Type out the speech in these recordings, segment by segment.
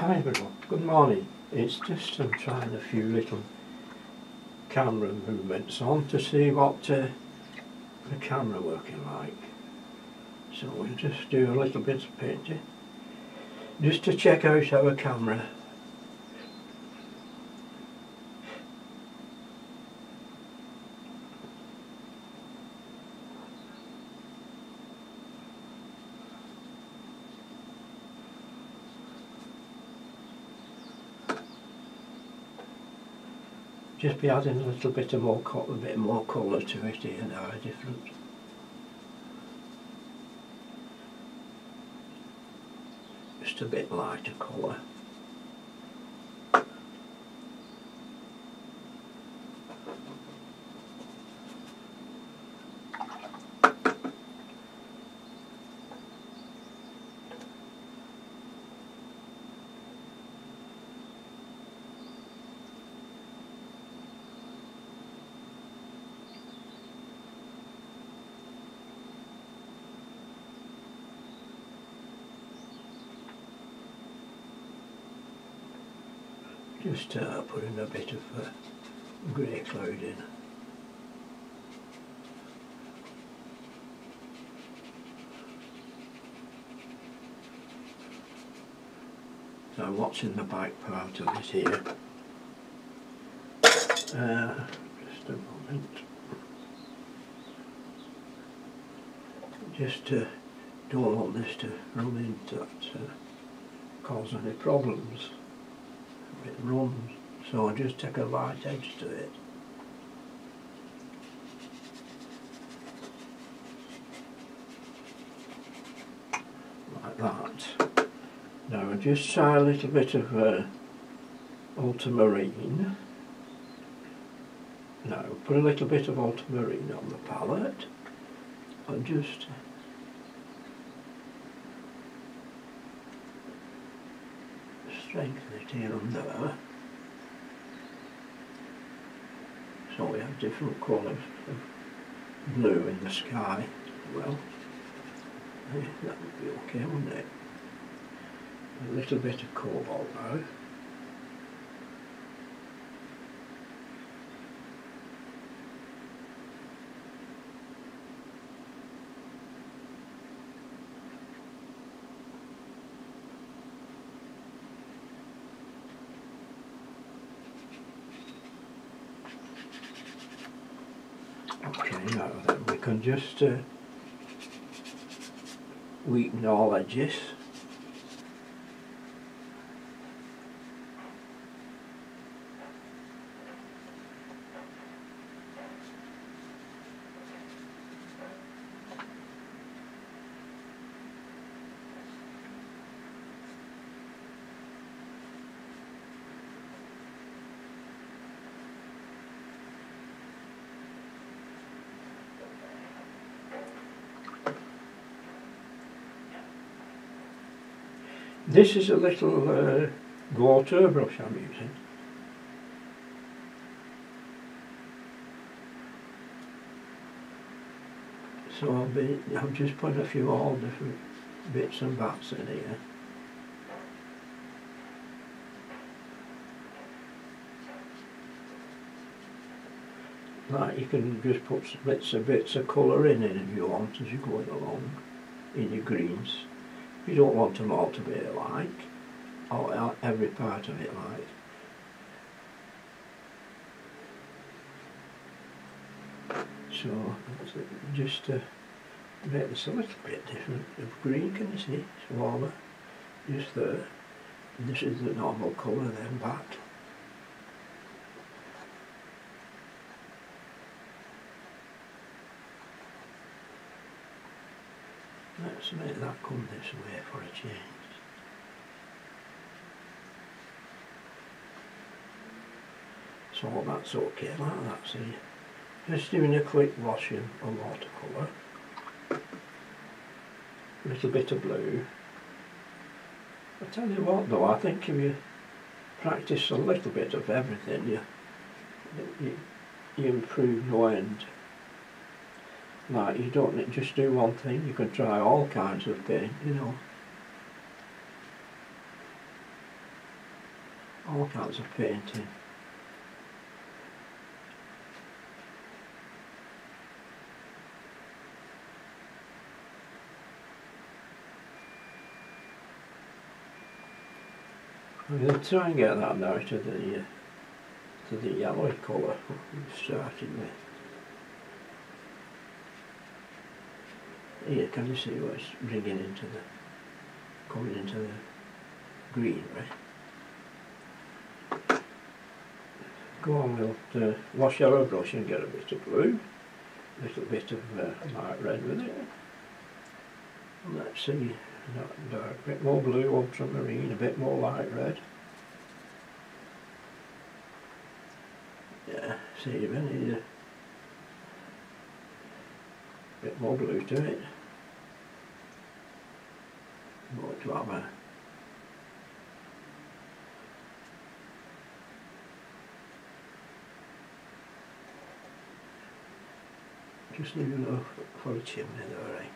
Hi everyone, good morning. It's just I'm trying a few little camera movements on to see what uh, the camera working like. So we'll just do a little bit of painting just to check out our camera. Just be adding a little bit of more, a bit more colour to it here now, different. Just a bit lighter colour. Just uh, putting a bit of uh, grey cloud in. So what's in the back part of it here? Uh, just a moment. Just uh, don't want this to run into that, uh, cause any problems so I just take a light edge to it. Like that. Now I just try a little bit of uh, ultramarine. Now put a little bit of ultramarine on the palette and just strengthen it here and there. So we have different colours of blue in the sky. Well, eh, that would be okay, wouldn't it? A little bit of cobalt now. Okay, now we can just uh, all edges. This is a little uh, water brush I'm using. So I'll be, I'll just put a few all different bits and bats in here. Like you can just put bits and bits of colour in it if you want as you're going along in your greens. You don't want them all to be alike, or every part of it like. So uh, just to make this a little bit different of green, can you see? It's warmer, just there. This is the normal colour then back. Let's make that come this way for a change. So that's okay like that, see. Just doing a quick washing of watercolour. A little bit of blue. I tell you what though, I think if you practice a little bit of everything, you, you, you improve no end. Like you don't just do one thing, you can try all kinds of paint, you know. all kinds of painting. I'm going to try and get that now to the uh, to the yellow colour we started with. Here, can you see what's bringing into the coming into the green, right? Go on, we'll uh, wash our brush and get a bit of blue, a little bit of uh, light red with it. Let's see, not dark, a bit more blue, ultramarine, a bit more light red. Yeah, see, you need a bit more blue to it. More to have a just need enough for a chimney though, eh? right?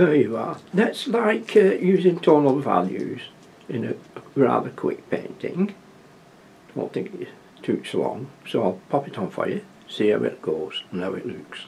There you are. That's like uh, using tonal values in a rather quick painting. Don't think it takes long, so I'll pop it on for you, see how it goes and how it looks.